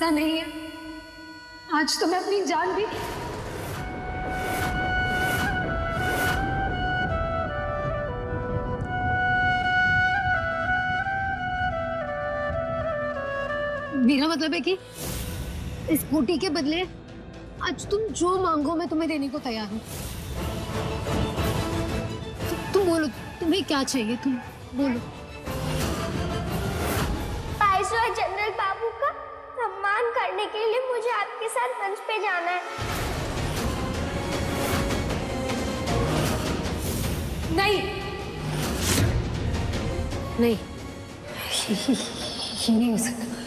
ऐसा नहीं है। आज तो मैं अपनी जान भी मेरा मतलब है कि इस बूटी के बदले आज तुम जो मांगो मैं तुम्हें देने को तैयार हूँ। तु, तुम बोलो तुम्हें क्या चाहिए? तुम बोलो। मंच पे जाना है। नहीं। नहीं। ये नहीं हो सकता।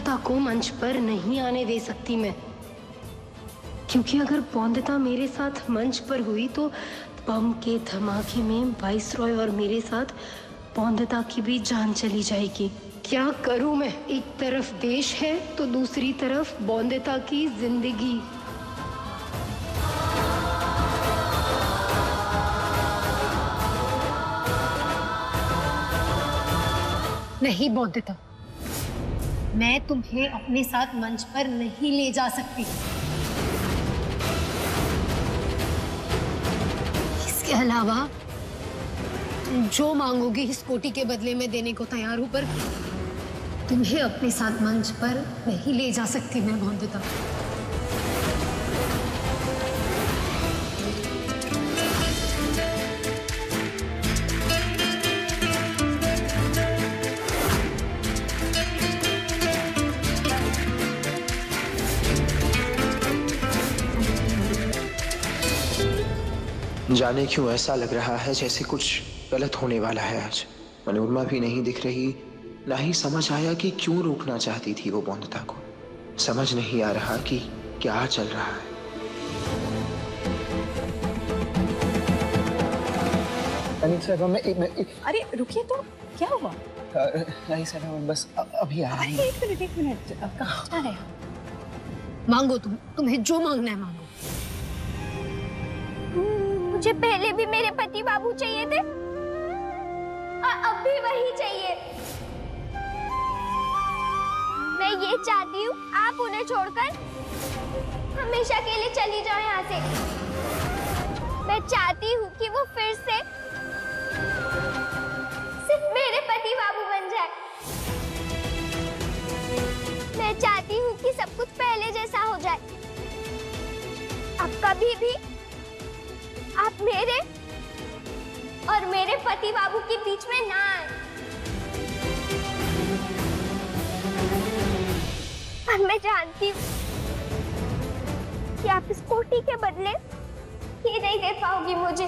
नहीं को मंच पर नहीं आने दे सकती मैं। क्योंकि अगर पौंदता मेरे साथ मंच पर हुई तो बम के धमाके में वाइसरॉय और मेरे साथ पौंदता की भी जान चली जाएगी। क्या करूँ मैं? एक तरफ़ देश है तो दूसरी तरफ़ बौंदता की ज़िंदगी। नहीं बौद्धता मैं तुम्हें अपने साथ मंच पर नहीं ले जा सकती। इसके अलावा, तुम जो मांगोगी इस कोटी के बदले में देने को तैयार हूँ, पर तुम्हें अपने साथ मंच पर नहीं ले जा सकती मैं बौद्धता जाने क्यों ऐसा लग रहा है जैसे कुछ गलत होने वाला है आज? मनोरमा भी नहीं दिख रही ना ही समझ आया कि क्यों रोकना चाहती थी वो बौंदता को। समझ नहीं आ रहा कि क्या चल रहा है। साहब मैं एक मैं एक अरे रुकिए तो। क्या हुआ? नहीं सर मैं बस अभी आ रही एक मिनट एक मिनट। अब कहाँ जा रहे हैं? मांगो तुम तुम्हें जो मांगना है मांगो। मुझे पहले भी मेरे पति बाबू चाहिए थे। और अब भी वही चाहिए। मैं ये चाहती हूँ, आप उन्हें छोड़कर हमेशा के लिए चली जाओ यहाँ से। मैं चाहती हूँ कि वो फिर से सिर्फ़ मेरे पति बाबू बन जाए। मैं चाहती हूँ कि सब कुछ पहले जैसा हो जाए। अब कभी भी आप मेरे और मेरे पति बाबू के बीच में ना आए। पर मैं जानती हूँ कि आप इस कोटी के बदले ये नहीं दे पाओगी मुझे।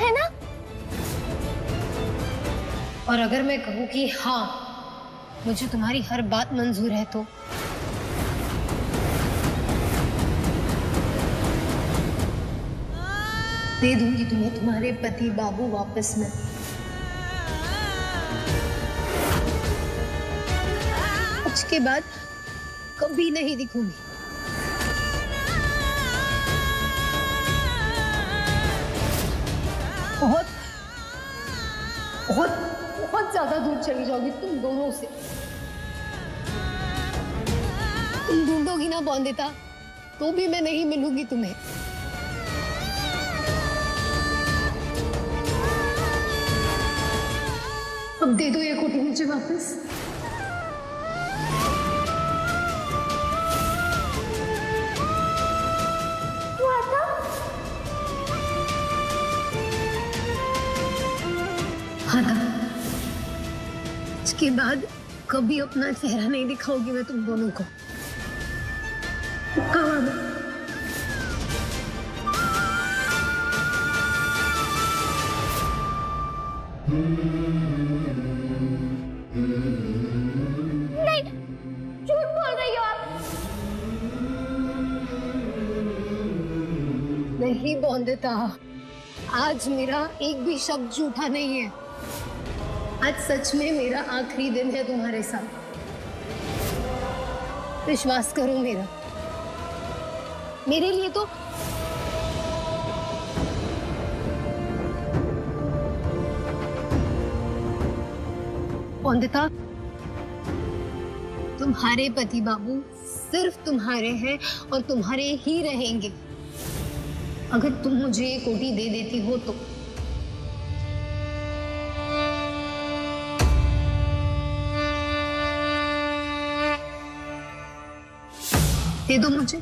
है ना? और अगर मैं कहूँ कि हाँ मुझे तुम्हारी हर बात मंजूर है तो? दे दूँगी तुम्हें, तुम्हारे पति बाबू वापस में। आज के बाद कभी नहीं दिखूँगी। बहुत बहुत बहुत ज़्यादा दूर चली जाओगी तुम दोनों से। तुम ढूंढोगी ना बौंदेता तो भी मैं नहीं मिलूँगी तुम्हें। अब दे दो ये कोटी मुझे वापस। हाँ इसके बाद कभी अपना चेहरा नहीं दिखाऊँगी मैं तुम दोनों को। नहीं बौंदेता आज मेरा एक भी शब्द झूठा नहीं है। आज सच में मेरा आखिरी दिन है तुम्हारे साथ। विश्वास करो मेरा। मेरे लिए तो पौंदिता, तुम्हारे पति बाबू सिर्फ़ तुम्हारे हैं और तुम्हारे ही रहेंगे। अगर तुम मुझे ये कोटी दे देती हो तो दे दो मुझे।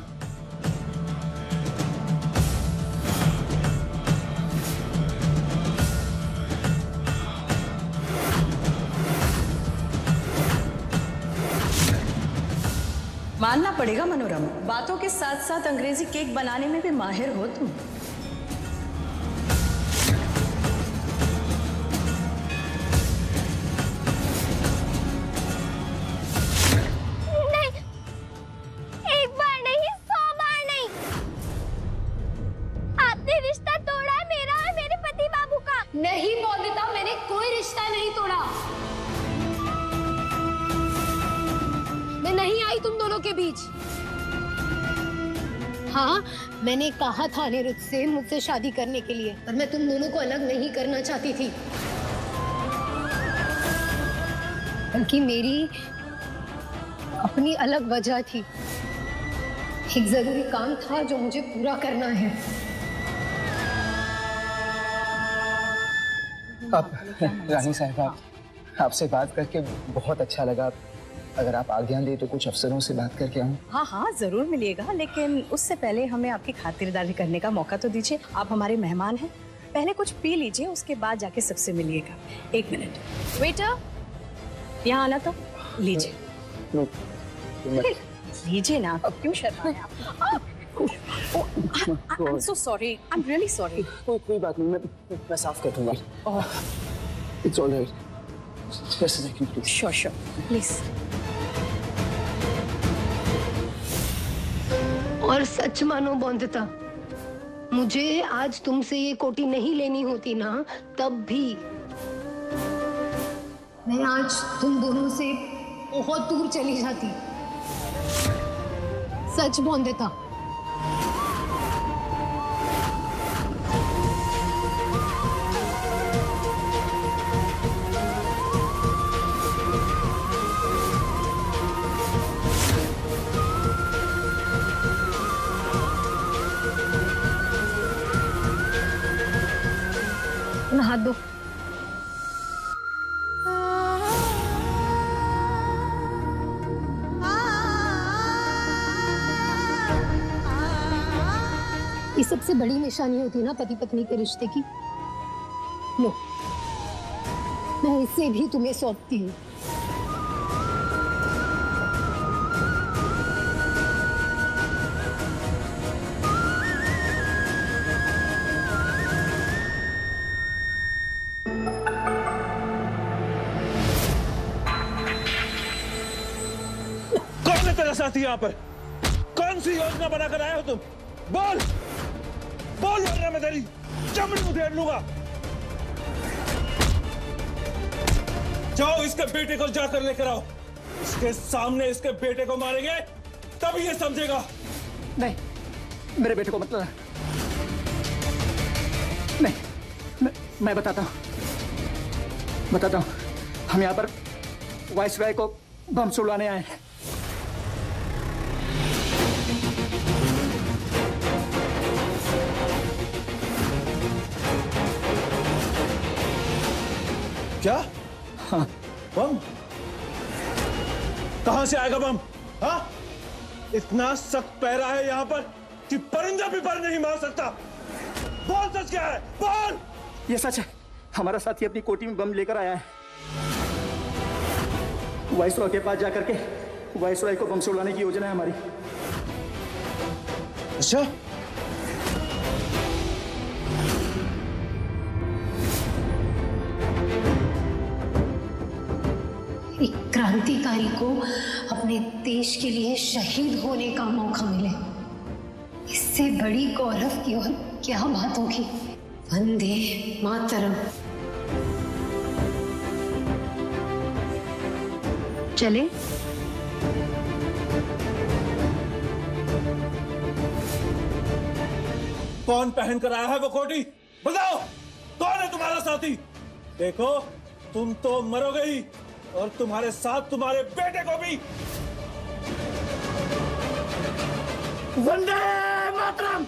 मानना पड़ेगा मनोरमा। बातों के साथ साथ अंग्रेज़ी केक बनाने में भी माहिर हो तुम। नहीं। एक बार नहीं सौ बार नहीं। आपने रिश्ता तोड़ा है मेरा और मेरे पति बाबू का। नहीं पौंदिता मैंने कोई रिश्ता नहीं तोड़ा। आई तुम दोनों के बीच? हाँ मैंने कहा था अनिरुद्ध से मुझसे शादी करने के लिए पर मैं तुम दोनों को अलग नहीं करना चाहती थी। बल्कि मेरी अपनी अलग वजह थी। एक ज़रूरी काम था जो मुझे पूरा करना है। आप रानी साहब आप आपसे बात करके बहुत अच्छा लगा। अगर आप आज्ञा दे तो कुछ अफसरों से बात करके आऊँ। हाँ हाँ ज़रूर मिलिएगा लेकिन उससे पहले हमें आपकी खातिरदारी करने का मौका तो दीजिए। आप हमारे मेहमान हैं। पहले कुछ पी लीजिए उसके बाद जाके सबसे मिलिएगा। एक मिनट। वेटर यहाँ आना तो। लीजिए। लीजिए ना। अब क्यों शर्मा हैं आप? I am so sorry I am really sorry कोई कोई बात नहीं मैं मैं साफ़ कर दूँगा। It's all right just second please sure sure please और सच मानो बौंदता मुझे आज तुमसे ये कोटी नहीं लेनी होती ना, तब भी। मैं आज तुम दोनों से बहुत दूर चली जाती। सच बोल हाथ दो। ये सबसे बड़ी निशानी होती है ना पति पत्नी के रिश्ते की। लो, मैं इसे भी तुम्हें सौंपती हूँ। यहाँ पर। कौन सी योजना बनाकर आए हो तुम? बोल। बोल वरना मैं तेरी। चमड़ी उधेड़ लूँगा। जाओ इसके बेटे को जाकर लेकर आओ। इसके सामने इसके बेटे को मारेंगे तब ये समझेगा। नहीं मेरे बेटे को मतलब नहीं मैं, मैं बताता हूँ। बताता हूँ। हम यहाँ पर वाइस को बम सुलवाने आए हैं। क्या? हाँ बम? कहाँ से आएगा बम? हाँ? इतना सख्त पैरा है यहाँ पर कि परिंदा भी पर नहीं मार सकता। बोल सच क्या है? बोल! ये सच है। हमारा साथी अपनी कोटी में बम लेकर आया है। वाइस के पास जाकर के वाइस को बम से उड़ाने की योजना है हमारी। अच्छा? क्रांतिकारी को अपने देश के लिए शहीद होने का मौका मिले। इससे बड़ी गौरव की और क्या बात होगी? वंदे मातरम। चले। कौन पहन कर आया है वो कोटी बताओ, कौन है तुम्हारा साथी? देखो, तुम तो मरोगे ही। और तुम्हारे साथ तुम्हारे बेटे को भी। वंदे मातरम!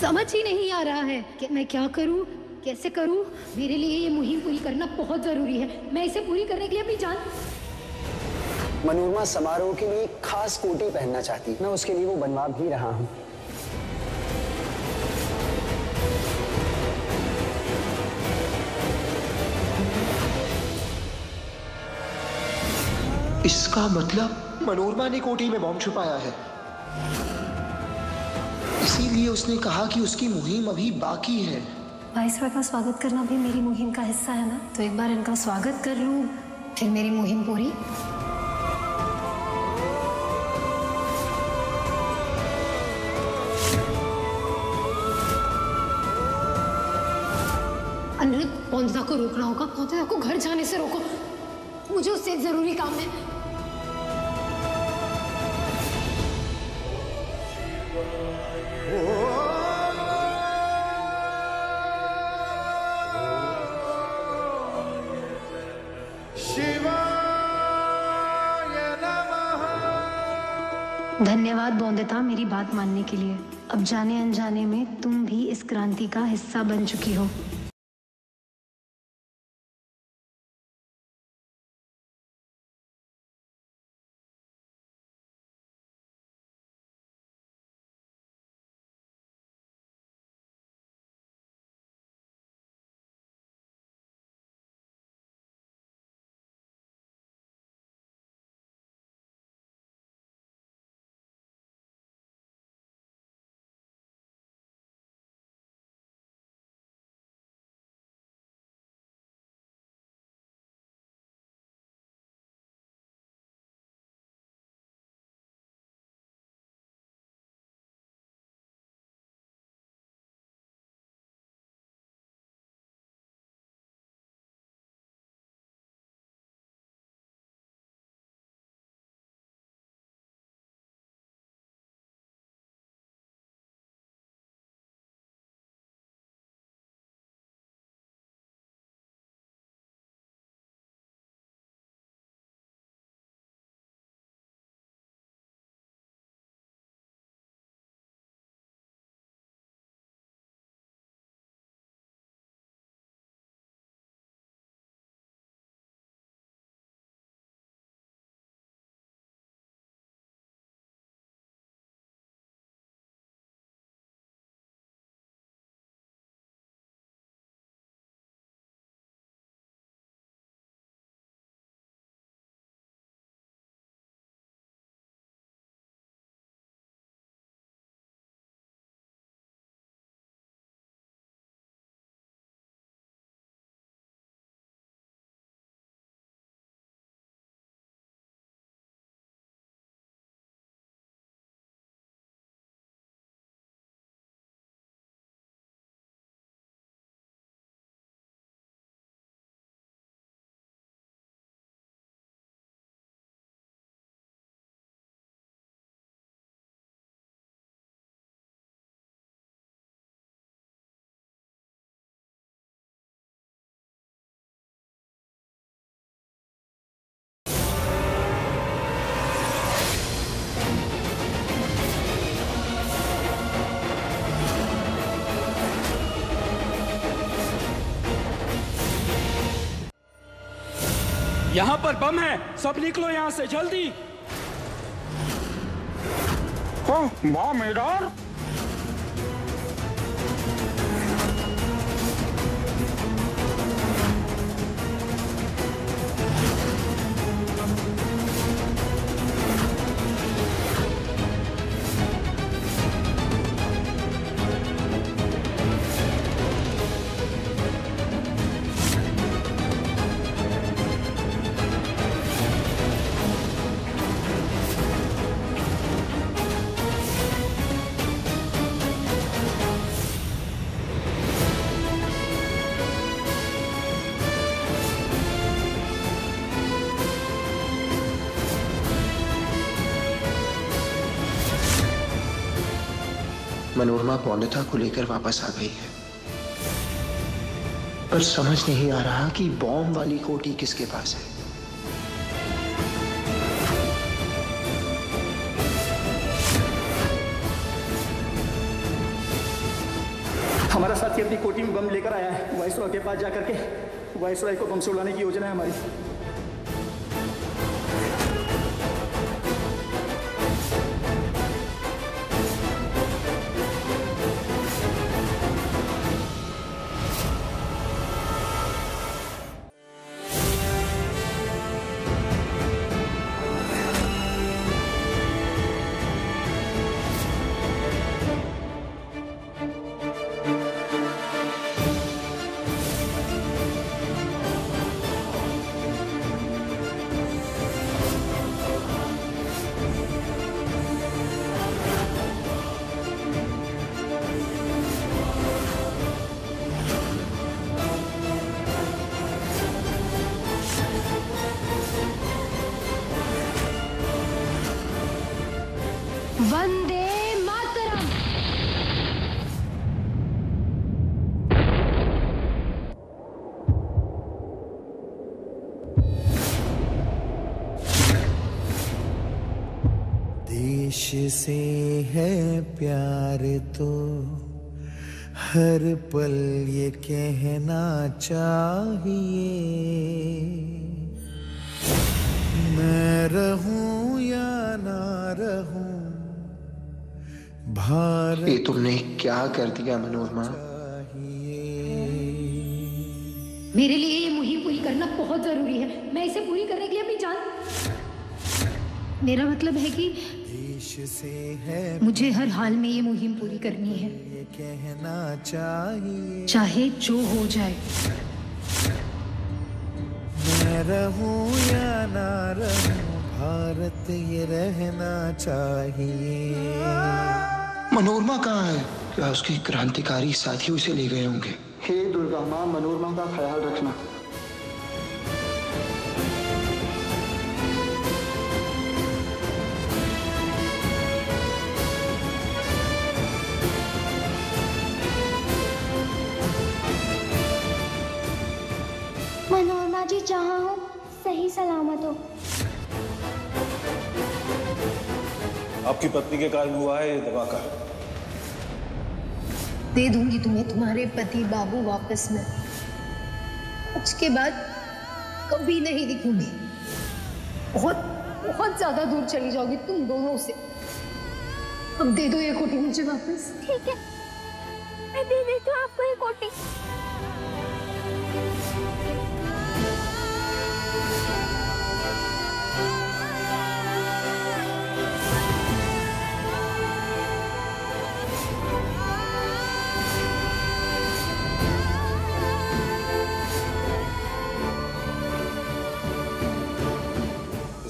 समझ ही नहीं आ रहा है कि मैं क्या करूँ कैसे करूँ। मेरे लिए ये मुहिम पूरी करना बहुत ज़रूरी है। मैं इसे पूरी करने के लिए अपनी जान मनोरमा समारोह के लिए एक खास कोटी पहनना चाहती। मैं उसके लिए वो बनवा भी रहा हूँ। इसका मतलब मनोरमा ने कोटी में बॉम्ब छुपाया है। इसीलिए उसने कहा कि उसकी मुहिम अभी बाकी है। वाइसरॉय का स्वागत करना भी मेरी मुहिम का हिस्सा है ना? तो एक बार इनका स्वागत कर लूँ फिर मेरी मुहिम पूरी। अनिरुद्ध को रोकना होगा पौंदना को घर जाने से रोको। मुझे उससे एक ज़रूरी काम है। धन्यवाद बोंदेता मेरी बात मानने के लिए। अब जाने अनजाने में तुम भी इस क्रांति का हिस्सा बन चुकी हो। यहाँ पर बम है। सब निकलो यहाँ से जल्दी। माँ मेडार मनोरमा पौंडता को लेकर वापस आ गई है। पर समझ नहीं आ रहा कि बॉम्ब वाली कोटी किसके पास है। हमारा साथी अपनी कोटी में बम लेकर आया है। वाइसरॉय के पास जाकर के वाइसरॉय को बम से उड़ाने की योजना है हमारी। देश से है प्यार तो। हर पल ये कहना चाहिए। मैं रहूँ या ना रहूँ भारत ये तुमने क्या कर दिया मनोरमा? मेरे लिए ये मुहिम पूरी करना बहुत ज़रूरी है। मैं इसे पूरी करने के लिए अपनी जान मेरा मतलब है कि मुझे हर हाल में ये मुहिम पूरी करनी है। ये कहना चाहिए। चाहे जो हो जाए। मैं रहूँ या ना रहूँ भारत ये रहना चाहिए। मनोरमा कहाँ है क्या उसके क्रांतिकारी साथी उसे ले गए होंगे। हे दुर्गा माँ मनोरमा का ख्याल रखना। जी जहाँ हो सही सलामत हो। आपकी पत्नी के कारण हुआ है ये दवा का? दे दूँगी तुम्हें तुम्हारे पति बाबू वापस में। उसके बाद कभी नहीं दिखूँगी। बहुत बहुत ज़्यादा दूर चली जाओगी तुम दोनों से। अब दे दो ये कोटी मुझे वापस। ठीक है। मैं दे देती हूँ आपको ये कोटी।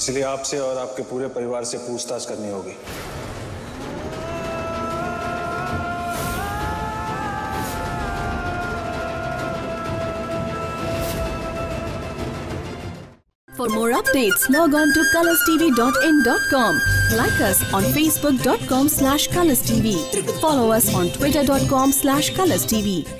इसलिए आपसे और आपके पूरे परिवार से पूछताछ करनी होगी For more updates, log on to colorstv.in.com. Like us on facebook.com slash colorstv. Follow us on twitter.com slash colorstv.